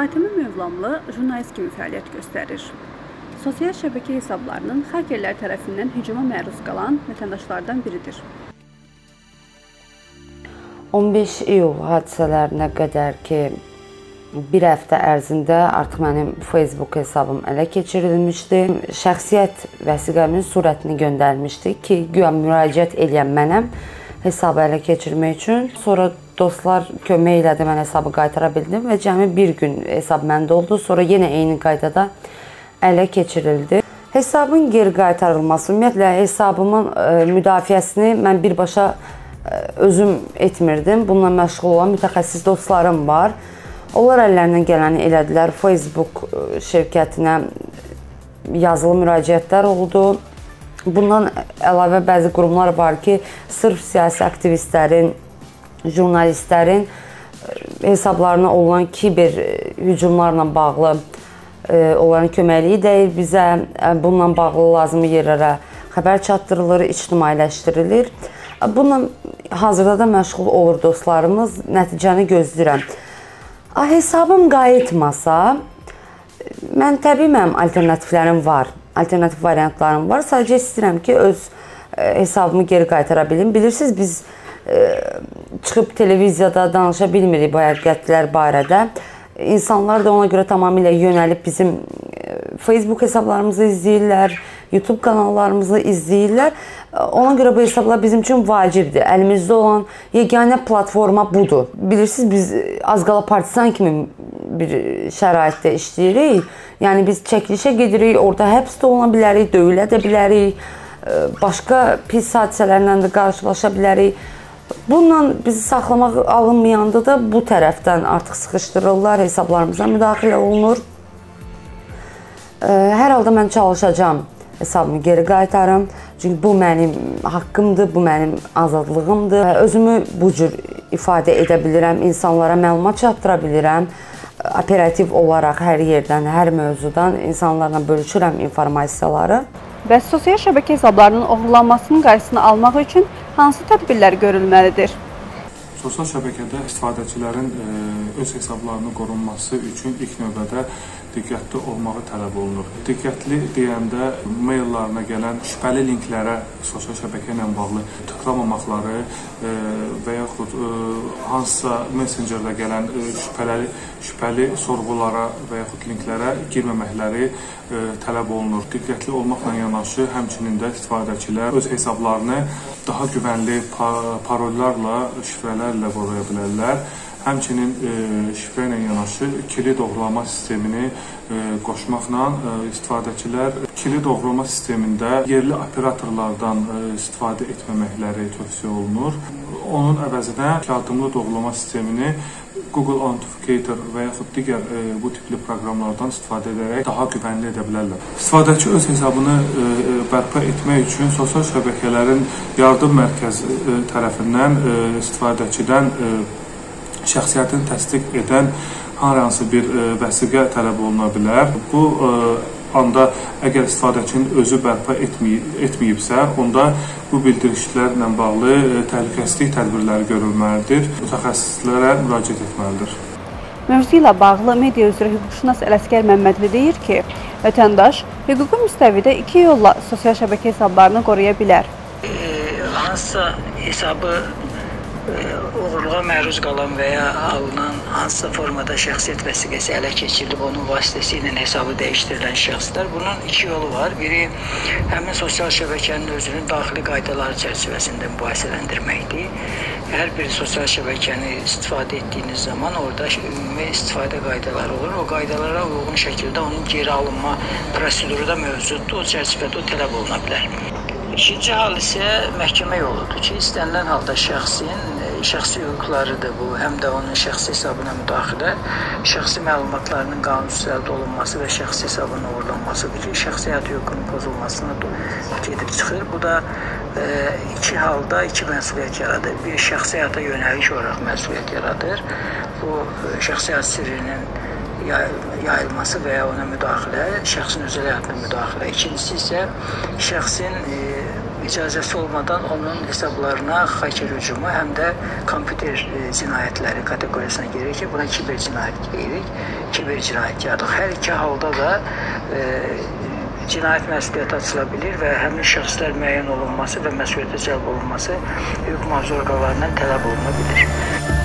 Fatimə Mövlamlı jurnalist kimi fəaliyyət göstərir. Sosial şəbəkə hesablarının xakerlər tərəfindən hücuma məruz qalan vətəndaşlardan biridir. 15 iyul hadisələrinə qədər ki, bir həftə ərzində artıq mənim Facebook hesabım ələ keçirilmişdi. Şəxsiyyət vəsiqəmin surətini göndərmişdi ki, güya müraciət edən mənəm hesabı ələ keçirmək üçün. Sonra dostlar kömək elədi, mən hesabı qaytara bildim və cəmi bir gün hesab məndə oldu. Sonra yenə eyni qaydada ələ keçirildi. Hesabın geri qaytarılması, ümumiyyətlə hesabımın e, müdafiəsini mən birbaşa e, özüm etmirdim. Bununla məşğul olan mütəxəssis dostlarım var. Onlar əllərindən gələni elədilər. Facebook e, şirkətinə yazılı müraciətlər oldu. Bundan əlavə bəzi qurumlar var ki, sırf siyasi aktivistlərin, jurnalistlərin hesablarına olan kiber hücumlarla bağlı onların köməkliyi dəyir bizə. Bununla bağlı lazımi yerlərə xəbər çatdırılır, ictimailəşdirilir. Bununla hazırda da məşğul olur dostlarımız. Nəticəni gözləyirəm. Hesabım qayıtmasa, mən təbii mənim alternativlərim var. Alternativ variantlarım var. Sadəcə istəyirəm ki, öz hesabımı geri qaytara bilim. Bilirsiniz, biz çıxıb televiziyada danışa bilmirik bu həqiqətlər barədə insanlar da ona görə tamamilə yönəlib bizim e, Facebook hesablarımızı izləyirlər, YouTube kanallarımızı izləyirlər. Ona görə bu hesablar bizim üçün vacibdir. Əlimizdə olan yeganə platforma budur. Bilirsiniz biz az qala partisan kimi bir şəraitdə işləyirik. Yəni biz çəkilişə gedirik, orada həbs də ola bilərik, döyülə də bilərik, e, başqa pis hadisələrlə də qarşılaşa bilərik. Bununla bizi saxlamaq alınmayanda da bu tərəfdən artıq sıxışdırırlar, hesablarımıza müdaxilə olunur. Hər halda mən çalışacağam hesabımı geri qaytarım. Çünki bu mənim haqqımdır, bu mənim azadlığımdır. Özümü bu cür ifadə edə bilirəm, insanlara məlumat çatdıra bilirəm. Operativ olaraq hər yerdən, hər mövzudan insanlarla bölüşürəm informasiyaları. Bəs sosial şəbəkə hesablarının oğurlanmasının qarşısını almaq üçün hansı tədbirlər görülməlidir? Sosial şəbəkədə istifadəçilərin e, öz hesablarının qorunması üçün ilk növbədə diqqətli olmağı tələb olunur. Diqqətli deyəndə maillarına gələn şübhəli linklərə sosial şəbəkə ilə bağlı tıklamamaqları e, və yaxud e, hansısa messengerdə gələn şübhəli şübhəli sorğulara və yaxud linklərə girməməkləri tələb olunur. Diqqətli olmaqla yanaşı, həmçinin də istifadəçilər öz hesablarını daha güvənli parollarla, şifrələrlə qoruya bilərlər. Həmçinin e, şifrə ilə yanaşı kilid doğrulama sistemini e, qoşmaqla e, istifadəçilər kilid doğrulama sistemində yerli operatorlardan istifadə etməməkləri tövsiyə olunur. Onun əvəzinə iki addımlı doğrulama sistemini Google Authenticator və yaxud digər e, bu tipli proqramlardan istifadə edərək daha güvənli edə bilərlər. İstifadəçi öz hesabını e, e, bərpa etmək üçün sosial şəbəkələrin yardım mərkəzi e, tərəfindən e, istifadəçidən e, şəxsiyyətini təsdiq edən hər hansı bir e, vəsiqə tələb oluna bilər. Bu e, anda əgər istifadəçinin özü bərpa etməyib, etməyibsə, onda bu bildirişlərlə bağlı e, təhlükəsizlik tədbirləri görülməlidir. Mütəxəssislərə müraciət etməlidir. Mövzu ilə bağlı media üzrə hüquqşünas Ələsgər Məmmədli deyir ki, vətəndaş hüquqi müstəvidə iki yolla sosial şəbəkə hesablarını qoruya bilər. E, hansısa hesabı uğurluğa məruz qalan və ya alınan hansısa formada şəxsiyyət vəsiqəsi ələ keçirilib, onun vasitəsilə hesabı dəyişdirilən şəxslər bunun iki yolu var. Biri həmin sosial şəbəkənin özünün daxili qaydaları çərçivəsində mübahisələndirməkdir. Hər bir sosial şəbəkəni istifadə etdiyiniz zaman orada ümumi istifadə qaydaları olur. O qaydalara uyğun şəkildə onun geri alınma proseduru da mövcuddur. O çərçivədə o tələb oluna bilər. İkinci hal isə məhkəmə yoludur ki, istənilən halda şəxsin şəxsi hüquqlarıdır bu, həm də onun şəxsi hesabına müdaxilə, şəxsi məlumatlarının qanunsuz əldə olunması və şəxsi hesabının uğurlanmasıdır ki, şəxsi həyat hüququnun pozulmasına gedib çıxır. Bu da e, iki halda iki məsuliyyət yaradır. Bir şəxsi həyata yönəlik olaraq məsuliyyət yaradır. Bu e, şəxsi həyat sirrinin yayılması və ya ona müdaxilə, şəxsin özəl həyatına müdaxilə. İkincisi isə şəxsin e, icazəsi olmadan onun hesablarına xaker hücumu, həm də kompüter e, cinayətləri kateqoriyasına girir ki, buna kiber cinayət deyirik. Kiber cinayətkarlıq. Hər iki halda da e, cinayət məsuliyyəti açıla bilər və həmin şəxslər müəyyən olunması və məsuliyyətə cəlb olunması hüquq mühafizə orqanlarından tələb oluna bilər.